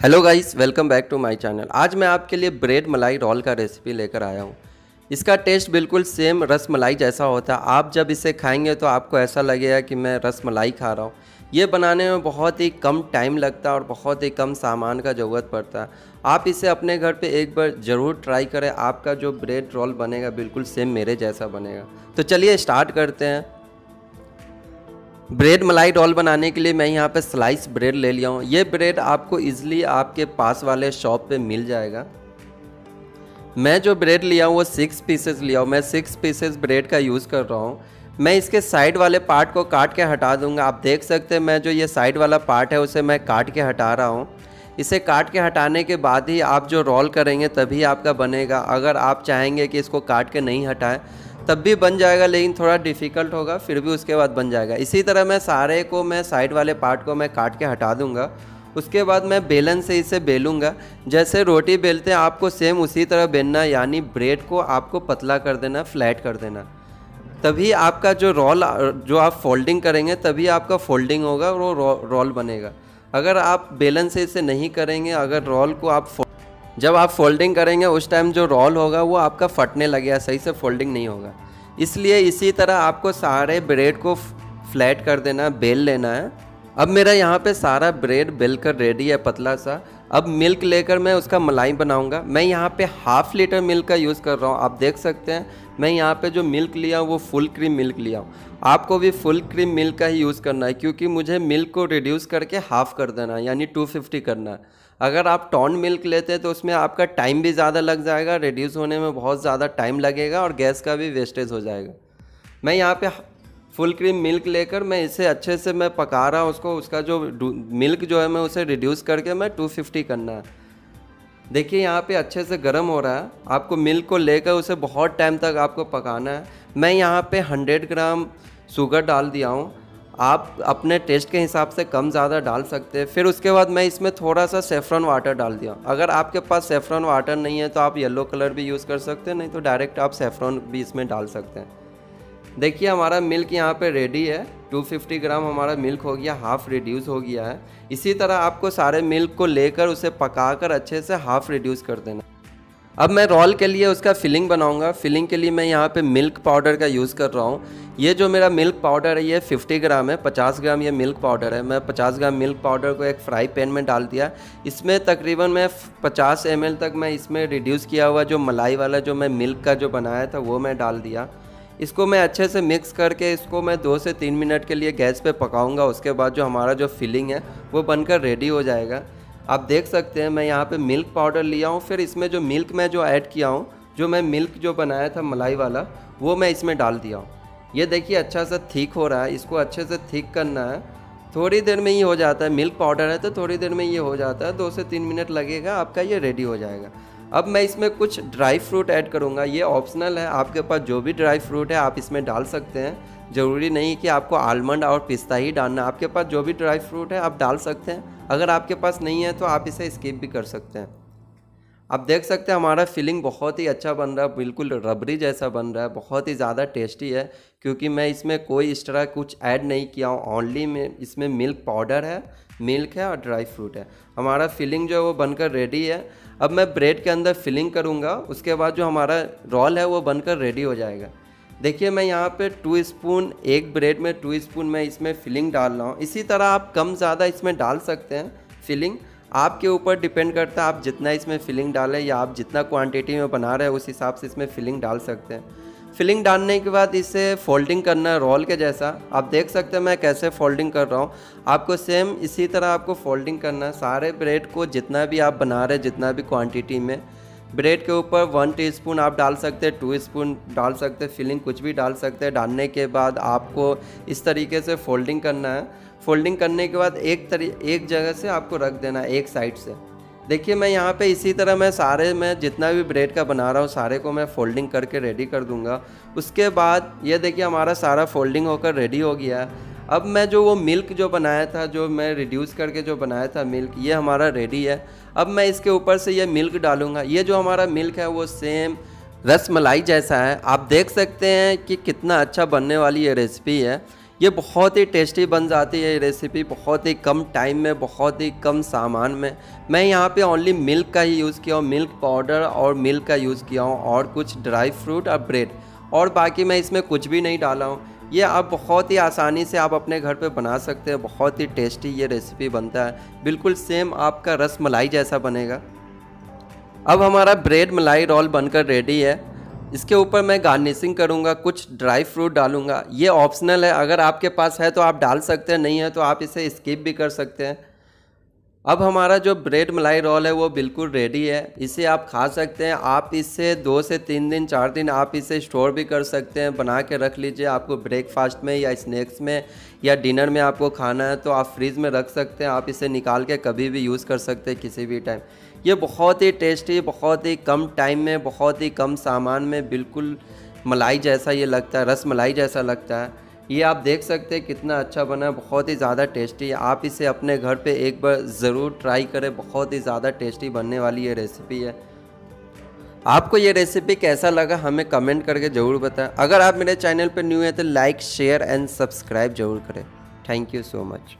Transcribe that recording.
Hello guys welcome back to my channel आज मैं आपके लिए ब्रेड मलाई रोल का रेसिपी लेकर आया हूँ। इसका टेस्ट बिल्कुल सेम रस मलाई जैसा होता है। आप जब इसे खाएँगे तो आपको ऐसा लगेगा कि मैं रस मलाई खा रहा हूँ। ये बनाने में बहुत ही कम टाइम लगता है और बहुत ही कम सामान का ज़रूरत पड़ता है। आप इसे अपने घर पे एक बार ज़रूर ट्राई करें। आपका जो ब्रेड रोल बनेगा बिल्कुल सेम मेरे जैसा बनेगा। तो चलिए स्टार्ट करते हैं। ब्रेड मलाई डॉल बनाने के लिए मैं यहाँ पे स्लाइस ब्रेड ले लिया हूँ। ये ब्रेड आपको ईज़िली आपके पास वाले शॉप पे मिल जाएगा। मैं जो ब्रेड लिया हूँ, वो सिक्स पीसेस लिया हूँ। मैं सिक्स पीसेस ब्रेड का यूज़ कर रहा हूँ। मैं इसके साइड वाले पार्ट को काट के हटा दूँगा। आप देख सकते हैं, मैं जो ये साइड वाला पार्ट है, उसे मैं काट के हटा रहा हूँ। इसे काट के हटाने के बाद ही आप जो रोल करेंगे तभी आपका बनेगा। अगर आप चाहेंगे कि इसको काट के नहीं हटाएँ, तब भी बन जाएगा, लेकिन थोड़ा डिफ़िकल्ट होगा, फिर भी उसके बाद बन जाएगा। इसी तरह मैं सारे को, मैं साइड वाले पार्ट को मैं काट के हटा दूँगा। उसके बाद मैं बेलन से इसे बेलूँगा। जैसे रोटी बेलते हैं, आपको सेम उसी तरह बेलना, यानी ब्रेड को आपको पतला कर देना फ्लैट कर देना। तभी आपका जो रोल जो आप फोल्डिंग करेंगे, तभी आपका फोल्डिंग होगा और वो रोल बनेगा। अगर आप बैलेंस से इसे नहीं करेंगे, अगर रोल को आप जब आप फोल्डिंग करेंगे, उस टाइम जो रोल होगा, वो आपका फटने लगेगा, सही से फोल्डिंग नहीं होगा। इसलिए इसी तरह आपको सारे ब्रेड को फ्लैट कर देना बेल लेना है। अब मेरा यहाँ पे सारा ब्रेड बेल कर रेडी है पतला सा। अब मिल्क लेकर मैं उसका मलाई बनाऊँगा। मैं यहाँ पे हाफ़ लीटर मिल्क का यूज़ कर रहा हूँ। आप देख सकते हैं, मैं यहाँ पे जो मिल्क लिया वो फुल क्रीम मिल्क लिया हूँ। आपको भी फुल क्रीम मिल्क का ही यूज़ करना है, क्योंकि मुझे मिल्क को रिड्यूस करके हाफ़ कर देना है, यानी 250 करना है। अगर आप टॉन मिल्क लेते हैं तो उसमें आपका टाइम भी ज़्यादा लग जाएगा रिड्यूस होने में बहुत ज़्यादा टाइम लगेगा और गैस का भी वेस्टेज हो जाएगा। मैं यहाँ पे फुल क्रीम मिल्क लेकर मैं इसे अच्छे से मैं पका रहा हूँ, उसको, उसका जो मिल्क जो है मैं उसे रिड्यूस करके मैं 250 करना है। देखिए, यहाँ पे अच्छे से गर्म हो रहा है। आपको मिल्क को लेकर उसे बहुत टाइम तक आपको पकाना है। मैं यहाँ पे 100 ग्राम शुगर डाल दिया हूँ। आप अपने टेस्ट के हिसाब से कम ज़्यादा डाल सकते हैं। फिर उसके बाद मैं इसमें थोड़ा सा सेफ्रॉन वाटर डाल दिया अगर आपके पास सेफ्रॉन वाटर नहीं है तो आप येलो कलर भी यूज़ कर सकते हैं, नहीं तो डायरेक्ट आप सेफ्रॉन भी इसमें डाल सकते हैं। देखिए, हमारा मिल्क यहाँ पे रेडी है। 250 ग्राम हमारा मिल्क हो गया हाफ़ रिड्यूस हो गया है। इसी तरह आपको सारे मिल्क को लेकर उसे पकाकर अच्छे से हाफ़ रिड्यूस कर देना। अब मैं रोल के लिए उसका फिलिंग बनाऊँगा। फिलिंग के लिए मैं यहाँ पे मिल्क पाउडर का यूज़ कर रहा हूँ। ये जो मेरा मिल्क पाउडर है, ये 50 ग्राम है 50 ग्राम ये मिल्क पाउडर है। मैं 50 ग्राम मिल्क पाउडर को एक फ्राई पैन में डाल दिया। इसमें तकरीबन मैं 50 एम तक मैं इसमें रिड्यूस किया हुआ जो मलाई वाला जो मैं मिल्क का जो बनाया था, वो मैं डाल दिया। इसको मैं अच्छे से मिक्स करके, इसको मैं दो से तीन मिनट के लिए गैस पे पकाऊँगा। उसके बाद जो हमारा जो फिलिंग है, वो बनकर रेडी हो जाएगा। आप देख सकते हैं, मैं यहाँ पे मिल्क पाउडर लिया हूँ, फिर इसमें जो मिल्क मैं जो ऐड किया हूँ, जो मैं मिल्क जो बनाया था मलाई वाला, वो मैं इसमें डाल दिया हूँ। ये देखिए अच्छा सा थिक हो रहा है, इसको अच्छे से थिक करना है। थोड़ी देर में ही हो जाता है मिल्क पाउडर है तो थोड़ी देर में ये हो जाता है, दो से तीन मिनट लगेगा, आपका ये रेडी हो जाएगा। अब मैं इसमें कुछ ड्राई फ्रूट ऐड करूँगा। ये ऑप्शनल है। आपके पास जो भी ड्राई फ्रूट है, आप इसमें डाल सकते हैं। ज़रूरी नहीं कि आपको आलमंड और पिस्ता ही डालना आपके पास जो भी ड्राई फ्रूट है, आप डाल सकते हैं। अगर आपके पास नहीं है तो आप इसे स्किप भी कर सकते हैं। आप देख सकते हैं हमारा फिलिंग बहुत ही अच्छा बन रहा है, बिल्कुल रबरी जैसा बन रहा है, बहुत ही ज़्यादा टेस्टी है, क्योंकि मैं इसमें कोई इस तरह कुछ ऐड नहीं किया हूँ ओनली में, इसमें मिल्क पाउडर है मिल्क है और ड्राई फ्रूट है। हमारा फिलिंग जो है वो बनकर रेडी है। अब मैं ब्रेड के अंदर फिलिंग करूँगा, उसके बाद जो हमारा रोल है वो बनकर रेडी हो जाएगा। देखिए, मैं यहाँ पे टू स्पून एक ब्रेड में टू स्पून मैं इसमें फिलिंग डाल रहा हूँ। इसी तरह आप कम ज़्यादा इसमें डाल सकते हैं फिलिंग आपके ऊपर डिपेंड करता है, आप जितना इसमें फिलिंग डालें या आप जितना क्वांटिटी में बना रहे हैं, उस हिसाब से इसमें फिलिंग डाल सकते हैं। फिलिंग डालने के बाद इसे फोल्डिंग करना है रोल के जैसा। आप देख सकते हैं मैं कैसे फोल्डिंग कर रहा हूँ। आपको सेम इसी तरह आपको फोल्डिंग करना है। सारे ब्रेड को जितना भी आप बना रहे जितना भी क्वांटिटी में ब्रेड के ऊपर वन टीस्पून आप डाल सकते हैं टू स्पून डाल सकते हैं फिलिंग कुछ भी डाल सकते हैं। डालने के बाद आपको इस तरीके से फोल्डिंग करना है। फोल्डिंग करने के बाद एक तरी, एक जगह से आपको रख देना है, एक साइड से। देखिए, मैं यहाँ पे इसी तरह मैं सारे, मैं जितना भी ब्रेड का बना रहा हूँ, सारे को मैं फोल्डिंग करके रेडी कर दूँगा। उसके बाद, ये देखिए, हमारा सारा फोल्डिंग होकर रेडी हो गया है। अब मैं जो वो मिल्क जो बनाया था, जो मैं रिड्यूस करके जो बनाया था मिल्क ये हमारा रेडी है। अब मैं इसके ऊपर से ये मिल्क डालूँगा। ये जो हमारा मिल्क है, वो सेम रस मलाई जैसा है। आप देख सकते हैं कि कितना अच्छा बनने वाली ये रेसिपी है। ये बहुत ही टेस्टी बन जाती है ये रेसिपी बहुत ही कम टाइम में, बहुत ही कम सामान में। मैं यहाँ पे ओनली मिल्क का ही यूज़ किया हूँ मिल्क पाउडर और मिल्क का यूज़ किया हूँ, और कुछ ड्राई फ्रूट और ब्रेड और बाकी मैं इसमें कुछ भी नहीं डाला हूँ। ये आप बहुत ही आसानी से आप अपने घर पे बना सकते हैं, बहुत ही टेस्टी ये रेसिपी बनता है। बिल्कुल सेम आपका रस मलाई जैसा बनेगा। अब हमारा ब्रेड मलाई रोल बनकर रेडी है। इसके ऊपर मैं गार्निशिंग करूँगा, कुछ ड्राई फ्रूट डालूँगा। ये ऑप्शनल है, अगर आपके पास है तो आप डाल सकते हैं, नहीं है तो आप इसे स्किप भी कर सकते हैं। अब हमारा जो ब्रेड मलाई रोल है वो बिल्कुल रेडी है। इसे आप खा सकते हैं। आप इससे दो से तीन दिन, चार दिन आप इसे स्टोर भी कर सकते हैं। बना के रख लीजिए। आपको ब्रेकफास्ट में या स्नैक्स में या डिनर में आपको खाना है तो आप फ्रिज में रख सकते हैं। आप इसे निकाल के कभी भी यूज़ कर सकते हैं किसी भी टाइम ये बहुत ही टेस्टी बहुत ही कम टाइम में, बहुत ही कम सामान में बिल्कुल मलाई जैसा ये लगता है, रस मलाई जैसा लगता है। ये आप देख सकते हैं कितना अच्छा बना है, बहुत ही ज़्यादा टेस्टी है। आप इसे अपने घर पे एक बार ज़रूर ट्राई करें, बहुत ही ज़्यादा टेस्टी बनने वाली ये रेसिपी है। आपको ये रेसिपी कैसा लगा हमें कमेंट करके ज़रूर बताएँ। अगर आप मेरे चैनल पर न्यू हैं तो लाइक शेयर एंड सब्सक्राइब ज़रूर करें। Thank you so much